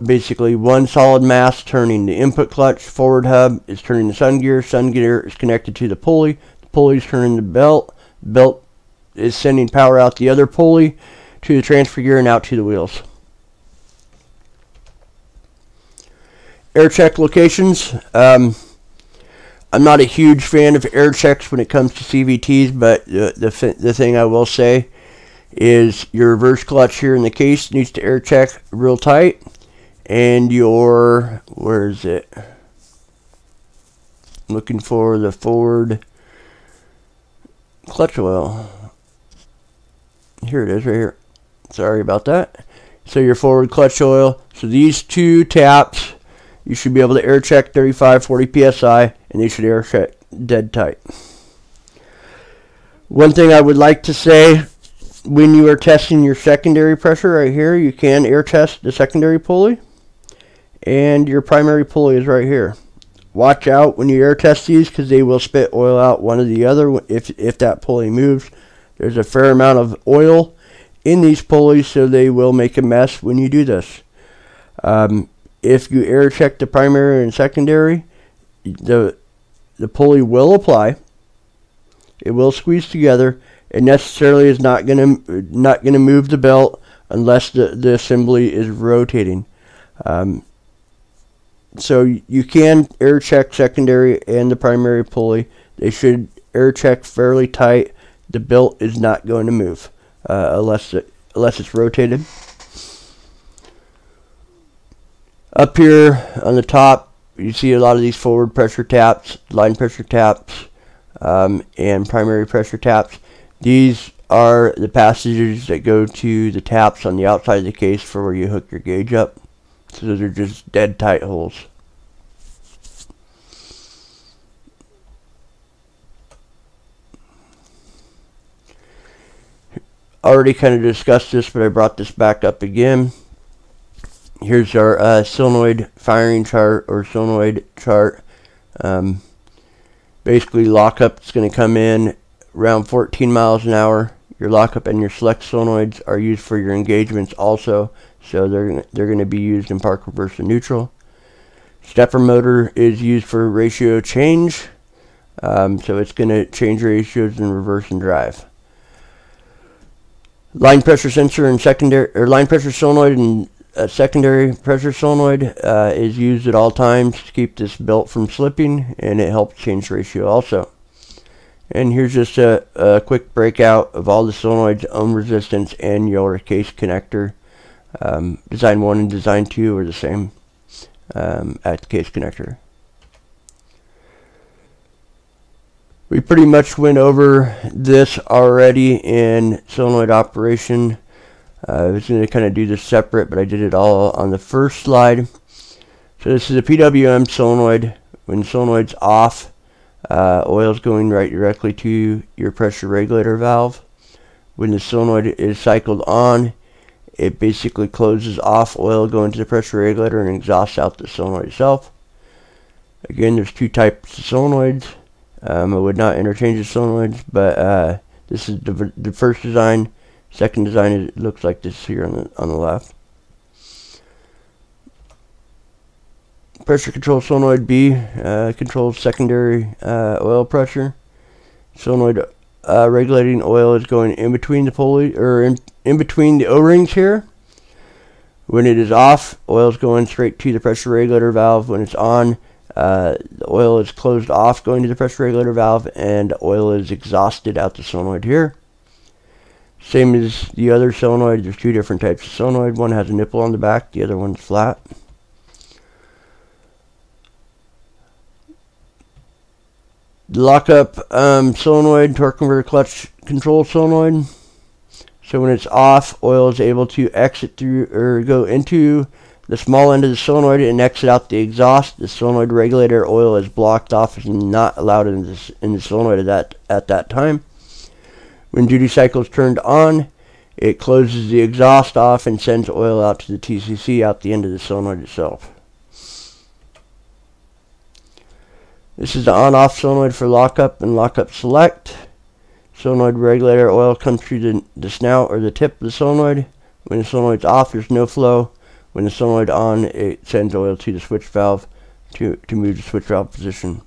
basically one solid mass turning the input clutch forward hub is turning the sun gear sun gear is connected to the pulley the pulley is turning the belt belt is sending power out the other pulley to the transfer gear and out to the wheels air check locations. Um, I'm not a huge fan of air checks when it comes to CVTs, but the, the, the thing I will say is your reverse clutch here in the case needs to air check real tight. And your, where is it? looking for the forward clutch oil. Here it is right here. Sorry about that. So your forward clutch oil. So these two taps you should be able to air check 35, 40 psi, and they should air check dead tight. One thing I would like to say when you are testing your secondary pressure right here, you can air test the secondary pulley. And your primary pulley is right here. Watch out when you air test these because they will spit oil out one or the other if, if that pulley moves. There's a fair amount of oil in these pulleys so they will make a mess when you do this. Um, if you air check the primary and secondary, the, the pulley will apply. It will squeeze together. It necessarily is not going to not to move the belt unless the, the assembly is rotating. Um, so you can air check secondary and the primary pulley. They should air check fairly tight. The belt is not going to move uh, unless it, unless it's rotated. Up here on the top, you see a lot of these forward pressure taps, line pressure taps, um, and primary pressure taps. These are the passages that go to the taps on the outside of the case for where you hook your gauge up. So those are just dead tight holes. Already kind of discussed this, but I brought this back up again. Here's our uh, solenoid firing chart or solenoid chart. Um, basically, lockup is going to come in around 14 miles an hour. Your lockup and your select solenoids are used for your engagements also. So they're, they're going to be used in park reverse and neutral. Stepper motor is used for ratio change. Um, so it's going to change ratios in reverse and drive. Line pressure sensor and secondary, or line pressure solenoid and uh, secondary pressure solenoid uh, is used at all times to keep this belt from slipping and it helps change ratio also. And here's just a, a quick breakout of all the solenoids, ohm resistance, and your case connector. Um, design 1 and design 2 are the same um, at the case connector. We pretty much went over this already in solenoid operation. Uh, I was going to kind of do this separate, but I did it all on the first slide. So this is a PWM solenoid. When solenoid's off, uh, oil is going right directly to your pressure regulator valve. When the solenoid is cycled on, it basically closes off oil going to the pressure regulator and exhausts out the solenoid itself. Again, there's two types of solenoids. Um, I would not interchange the solenoids, but uh, this is the, the first design. Second design it looks like this here on the on the left. Pressure control solenoid B uh, controls secondary uh, oil pressure. Solenoid uh, regulating oil is going in between the pulley or in in between the O-rings here. When it is off, oil is going straight to the pressure regulator valve. When it's on, uh, the oil is closed off going to the pressure regulator valve and oil is exhausted out the solenoid here. Same as the other solenoid, there's two different types of solenoid. One has a nipple on the back, the other one's flat. Lockup um, solenoid, torque converter clutch control solenoid. So when it's off, oil is able to exit through or go into the small end of the solenoid and exit out the exhaust. The solenoid regulator oil is blocked off and not allowed in, this, in the solenoid at that, at that time. When duty cycle is turned on, it closes the exhaust off and sends oil out to the TCC out the end of the solenoid itself. This is the on-off solenoid for lockup and lockup select. Solenoid regulator oil comes through the, the snout or the tip of the solenoid. When the solenoid's off, there's no flow. When the solenoid on, it sends oil to the switch valve to, to move the switch valve position.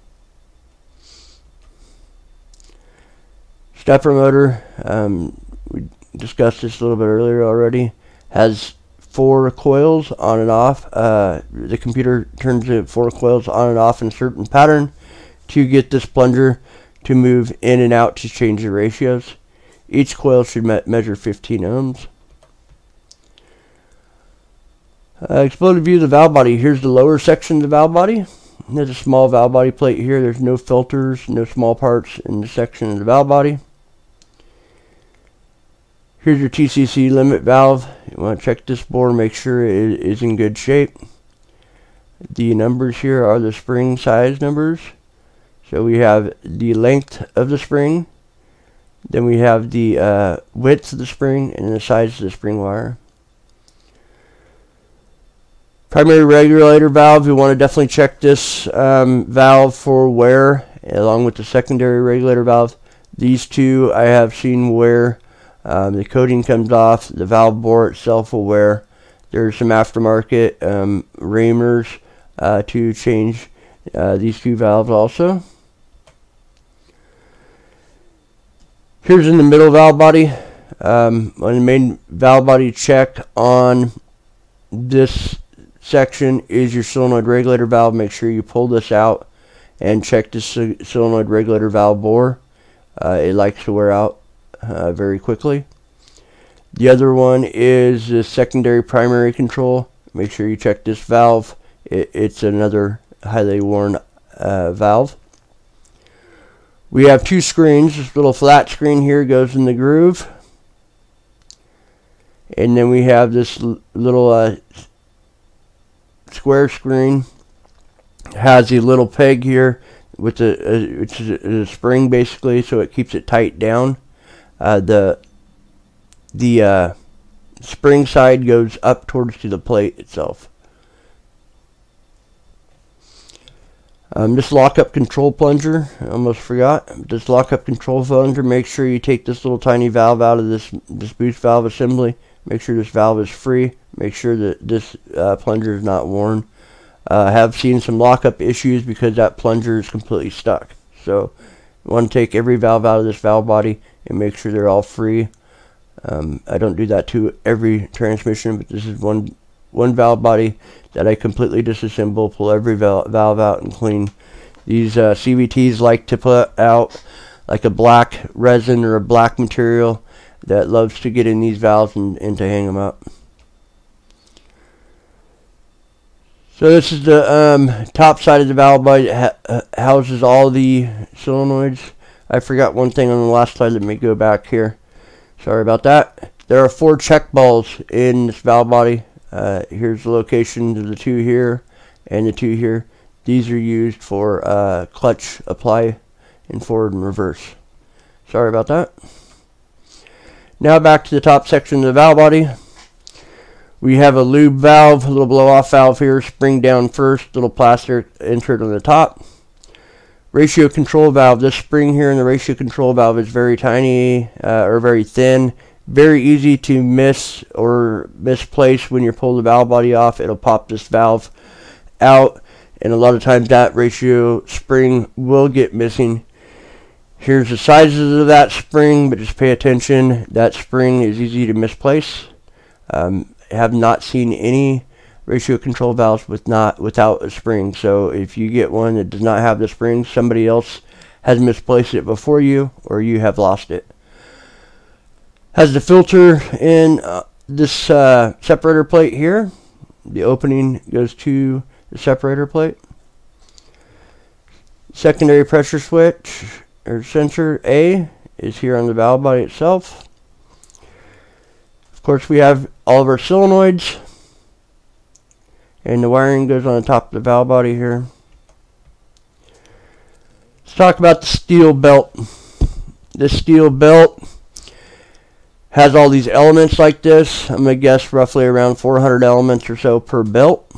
Stepper motor, um, we discussed this a little bit earlier already, has four coils on and off. Uh, the computer turns the four coils on and off in a certain pattern to get this plunger to move in and out to change the ratios. Each coil should me measure 15 ohms. Uh, exploded view of the valve body. Here's the lower section of the valve body. There's a small valve body plate here. There's no filters, no small parts in the section of the valve body. Here's your TCC limit valve. You want to check this bore, make sure it is in good shape. The numbers here are the spring size numbers. So we have the length of the spring, Then we have the uh, width of the spring and the size of the spring wire. Primary regulator valve, you want to definitely check this um, valve for wear along with the secondary regulator valve. These two I have seen wear. Um, the coating comes off, the valve bore itself will wear. There's some aftermarket um, reamers uh, to change uh, these two valves also. Here's in the middle valve body. Um, on the main valve body check on this section is your solenoid regulator valve. Make sure you pull this out and check the solenoid regulator valve bore. Uh, it likes to wear out uh, very quickly. The other one is the secondary primary control. Make sure you check this valve. It, it's another highly worn uh, valve. We have two screens. This little flat screen here goes in the groove. And then we have this little uh, square screen. It Has a little peg here with a, it's a, a, spring basically, so it keeps it tight down. Uh, the the uh, spring side goes up towards to the plate itself. Um, this lockup control plunger, I almost forgot. This lockup control plunger, make sure you take this little tiny valve out of this, this boost valve assembly. Make sure this valve is free. Make sure that this uh, plunger is not worn. Uh, I have seen some lockup issues because that plunger is completely stuck. So you want to take every valve out of this valve body and make sure they're all free. Um, I don't do that to every transmission, but this is one one valve body that I completely disassemble, pull every val valve out and clean. These uh, CVTs like to put out like a black resin or a black material that loves to get in these valves and, and to hang them up. So this is the um, top side of the valve body that ha uh, houses all the solenoids. I forgot one thing on the last slide. Let me go back here. Sorry about that. There are four check balls in this valve body. Uh, here's the location of the two here and the two here. These are used for uh, clutch apply in forward and reverse. Sorry about that. Now back to the top section of the valve body. We have a lube valve, a little blow off valve here, spring down first, little plastic insert on the top. Ratio control valve, this spring here in the ratio control valve is very tiny uh, or very thin very easy to miss or misplace when you pull the valve body off. It'll pop this valve out and a lot of times that ratio spring will get missing. Here's the sizes of that spring, but just pay attention. That spring is easy to misplace. Um, have not seen any ratio control valves with not without a spring. So if you get one that does not have the spring, somebody else has misplaced it before you or you have lost it has the filter in uh, this uh, separator plate here. The opening goes to the separator plate. Secondary pressure switch or sensor A is here on the valve body itself. Of course we have all of our solenoids and the wiring goes on the top of the valve body here. Let's talk about the steel belt. This steel belt has all these elements like this. I'm going to guess roughly around 400 elements or so per belt.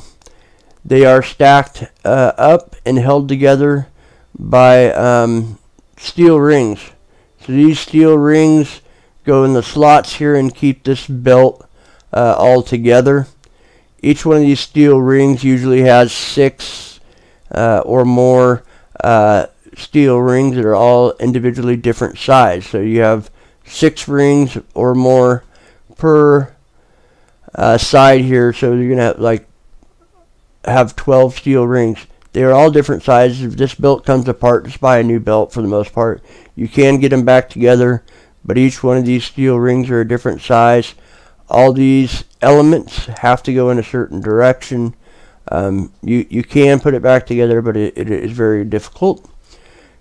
They are stacked uh, up and held together by um, steel rings. So these steel rings go in the slots here and keep this belt uh, all together. Each one of these steel rings usually has six uh, or more uh, steel rings that are all individually different size. So you have six rings or more per uh, side here. So you're going to have like have 12 steel rings. They are all different sizes. If this belt comes apart, just buy a new belt for the most part. You can get them back together, but each one of these steel rings are a different size. All these elements have to go in a certain direction. Um, you, you can put it back together, but it, it is very difficult.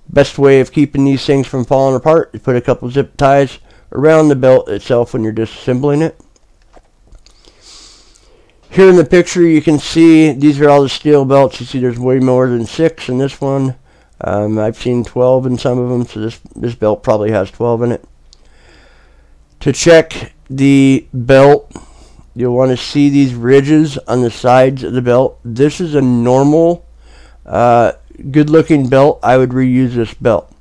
Best way of keeping these things from falling apart is put a couple zip ties around the belt itself when you're disassembling it. Here in the picture you can see these are all the steel belts. You see there's way more than six in this one. Um, I've seen 12 in some of them, so this, this belt probably has 12 in it. To check the belt, you'll want to see these ridges on the sides of the belt. This is a normal, uh, good looking belt. I would reuse this belt.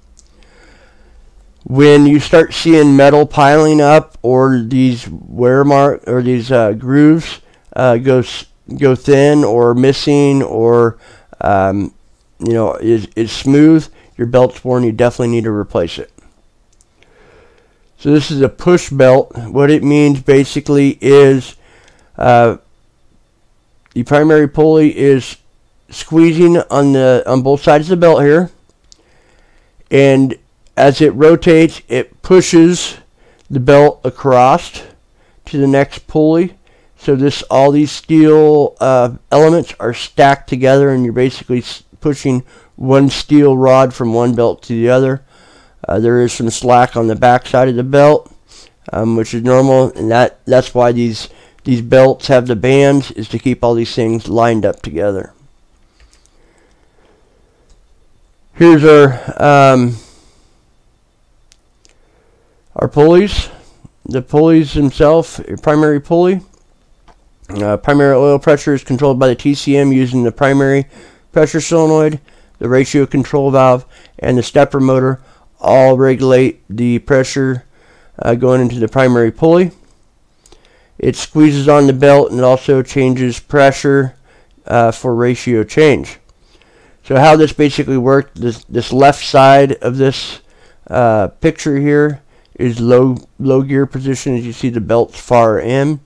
When you start seeing metal piling up or these wear mark or these uh, grooves uh, go go thin or missing or um, you know is is smooth, your belt's worn. You definitely need to replace it. So this is a push belt. What it means basically is uh, the primary pulley is squeezing on the on both sides of the belt here, and as it rotates, it pushes the belt across to the next pulley. So this all these steel uh, elements are stacked together, and you're basically pushing one steel rod from one belt to the other. Uh, there is some slack on the back side of the belt, um, which is normal, and that that's why these these belts have the bands is to keep all these things lined up together. Here's our um, our pulleys. The pulleys themselves, primary pulley. Uh, primary oil pressure is controlled by the TCM using the primary pressure solenoid, the ratio control valve, and the stepper motor all regulate the pressure uh, going into the primary pulley. It squeezes on the belt and also changes pressure uh, for ratio change. So how this basically works, this, this left side of this uh, picture here is low, low gear position as you see the belt's far in.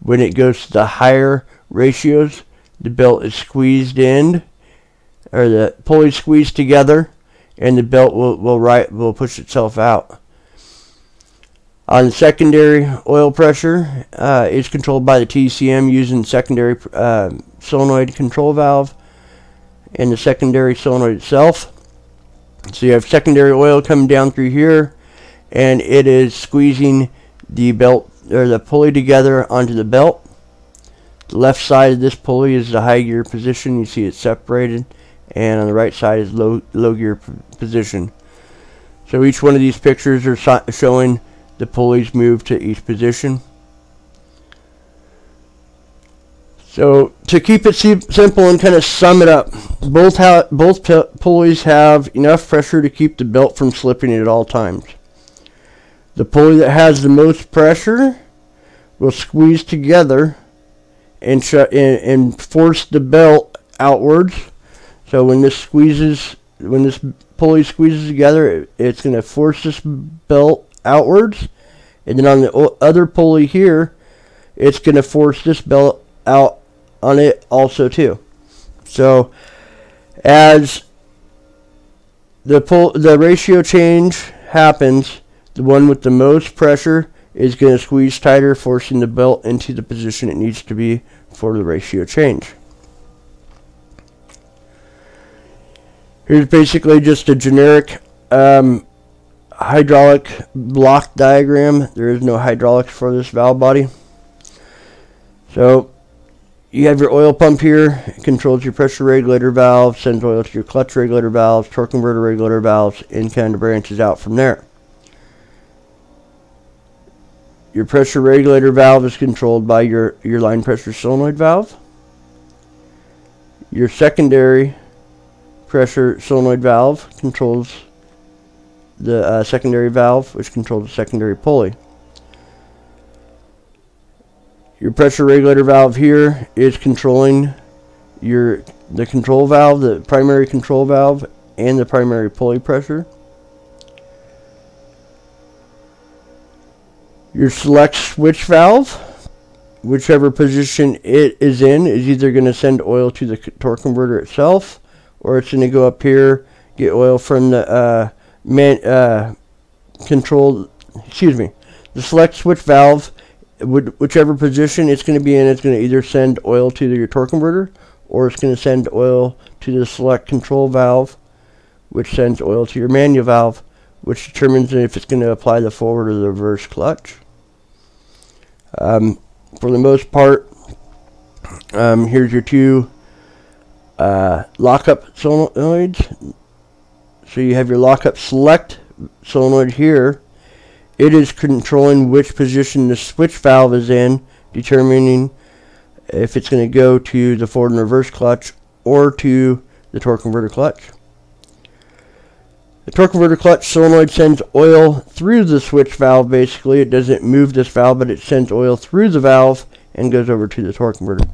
When it goes to the higher ratios, the belt is squeezed in, or the pulley squeezed together, and the belt will will right will push itself out. On secondary oil pressure uh, is controlled by the TCM using secondary uh, solenoid control valve and the secondary solenoid itself. So you have secondary oil coming down through here and it is squeezing the belt or the pulley together onto the belt. The left side of this pulley is the high gear position. You see it separated and on the right side is low, low gear position. So each one of these pictures are so showing the pulleys move to each position. So to keep it simple and kind of sum it up, both both pulleys have enough pressure to keep the belt from slipping at all times. The pulley that has the most pressure will squeeze together and, and, and force the belt outwards so when this squeezes, when this pulley squeezes together, it, it's going to force this belt outwards. And then on the other pulley here, it's going to force this belt out on it also too. So as the pull, the ratio change happens, the one with the most pressure is going to squeeze tighter, forcing the belt into the position it needs to be for the ratio change. Here's basically just a generic um, hydraulic block diagram. There is no hydraulics for this valve body. So you have your oil pump here. It controls your pressure regulator valve, sends oil to your clutch regulator valves, torque converter regulator valves, and kind of branches out from there. Your pressure regulator valve is controlled by your, your line pressure solenoid valve. Your secondary pressure solenoid valve controls the uh, secondary valve, which controls the secondary pulley. Your pressure regulator valve here is controlling your the control valve, the primary control valve, and the primary pulley pressure. Your select switch valve, whichever position it is in, is either going to send oil to the torque converter itself or it's going to go up here, get oil from the uh, man, uh, control, excuse me, the select switch valve, whichever position it's going to be in, it's going to either send oil to your torque converter or it's going to send oil to the select control valve, which sends oil to your manual valve, which determines if it's going to apply the forward or the reverse clutch. Um, for the most part, um, here's your two uh, lockup solenoids. So you have your lockup select solenoid here, it is controlling which position the switch valve is in, determining if it's going to go to the forward and reverse clutch or to the torque converter clutch. The torque converter clutch solenoid sends oil through the switch valve basically. It doesn't move this valve, but it sends oil through the valve and goes over to the torque converter.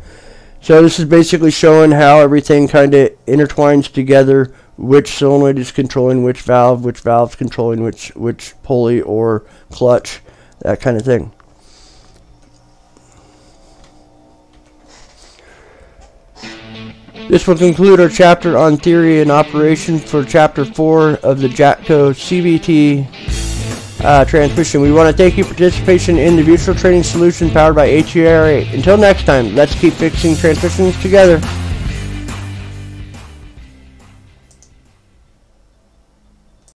So this is basically showing how everything kind of intertwines together, which solenoid is controlling which valve, which valve's controlling which, which pulley or clutch, that kind of thing. This will conclude our chapter on theory and operation for chapter 4 of the Jatco CVT uh, transmission. We want to thank you for participation in the Mutual Training Solution powered by ATRA. Until next time, let's keep fixing transmissions together.